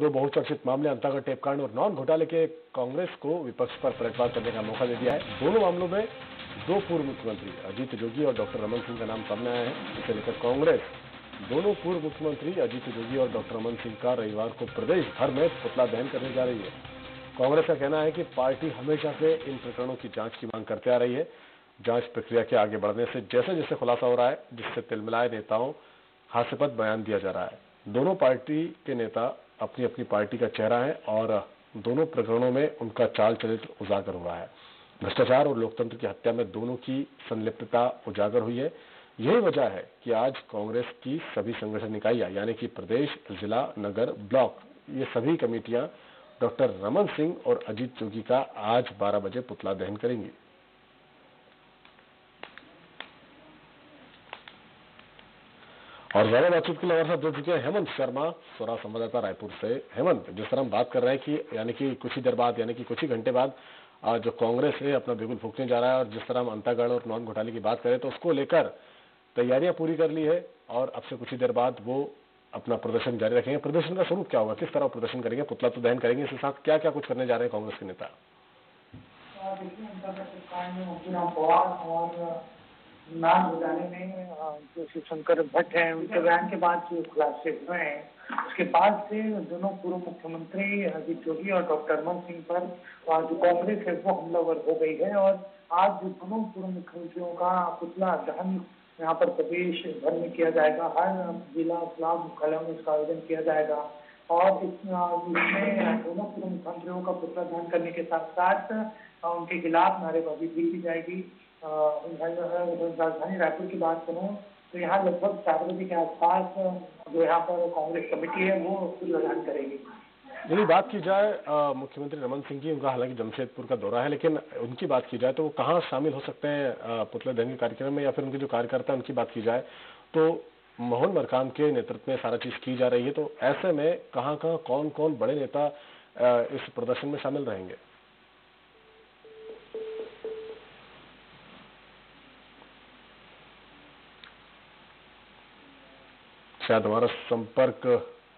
दो बहुचर्चित मामले अंतागढ़ टेपकांड और नॉन घोटाले के कांग्रेस को विपक्ष पर पलटवार करने का मौका दे दिया है। दोनों मामलों में दो पूर्व मुख्यमंत्री अजीत जोगी और डॉक्टर रमन सिंह का नाम सामने आया है। इसे लेकर कांग्रेस दोनों पूर्व मुख्यमंत्री अजीत जोगी और डॉक्टर रमन सिंह का रविवार को प्रदेश भर में पुतला दहन करने जा रही है। कांग्रेस का कहना है कि पार्टी हमेशा से इन प्रकरणों की जाँच की मांग करते आ रही है। जाँच प्रक्रिया के आगे बढ़ने से जैसे जैसे खुलासा हो रहा है, जिससे तिलमिलाए नेताओं हास्यपद बयान दिया जा रहा है। दोनों पार्टी के नेता अपनी अपनी पार्टी का चेहरा है और दोनों प्रकरणों में उनका चाल चरित्र उजागर हुआ है। भ्रष्टाचार और लोकतंत्र की हत्या में दोनों की संलिप्तता उजागर हुई है। यही वजह है कि आज कांग्रेस की सभी संगठन इकाइयाँ, यानी कि प्रदेश, जिला, नगर, ब्लॉक, ये सभी कमेटियाँ डॉक्टर रमन सिंह और अजीत जोगी का आज 12 बजे पुतला दहन करेंगी। और ज़्यादा बातचीत के लिए हमारे साथ जुड़ चुके हैं हेमंत शर्मा, सोरा संवाददाता रायपुर से। हेमंत, जिस तरह हम बात कर रहे हैं कि यानी कि कुछ ही देर बाद, यानी कि कुछ ही घंटे बाद जो कांग्रेस है, अपना बिगुल फूकने जा रहा है और जिस तरह हम अंतागढ़ और नॉन घोटाले की बात करें तो उसको लेकर तैयारियाँ पूरी कर ली है और अब से कुछ ही देर बाद वो अपना प्रदर्शन जारी रखेंगे। प्रदर्शन का स्वरूप क्या होगा? किस तरह प्रदर्शन करेंगे? पुतला तो दहन करेंगे इसके साथ क्या क्या कुछ करने जा रहे हैं कांग्रेस के नेता? नाम घोटाले में जो शिवशंकर भट्ट है उनके बयान के बाद जो खुलासे हुए हैं उसके बाद से दोनों पूर्व मुख्यमंत्री अजीत जोगी और डॉक्टर रमन सिंह पर जो कांग्रेस है वो हमलावर हो गई है और आज दोनों पूर्व मुख्यमंत्रियों का पुतला दहन यहाँ पर प्रदेश भर में किया जाएगा हर जिला ब्लॉक मुख्यालयों में इसका आयोजन किया जाएगा और इसमें दोनों पूर्व मुख्यमंत्रियों का पुतला दहन करने के साथ साथ उनके खिलाफ नारेबाजी भी की जाएगी। राजधानी रायपुर की बात करूँ तो यहाँ लगभग चार बजे के आसपास, जो यहाँ पर कांग्रेस कमेटी है, वो लगान करेगी। यदि बात की जाए मुख्यमंत्री रमन सिंह की, उनका हालाँकि जमशेदपुर का दौरा है, लेकिन उनकी बात की जाए तो वो कहाँ शामिल हो सकते हैं पुतले दहन कार्यक्रम में, या फिर उनके जो कार्यकर्ता उनकी बात की जाए तो मोहन मरकाम के नेतृत्व में सारा चीज़ की जा रही है तो ऐसे में कहाँ कहाँ कौन कौन बड़े नेता इस प्रदर्शन में शामिल रहेंगे? शायद हमारा संपर्क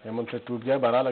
हेमंत से टूट गया बहरहाल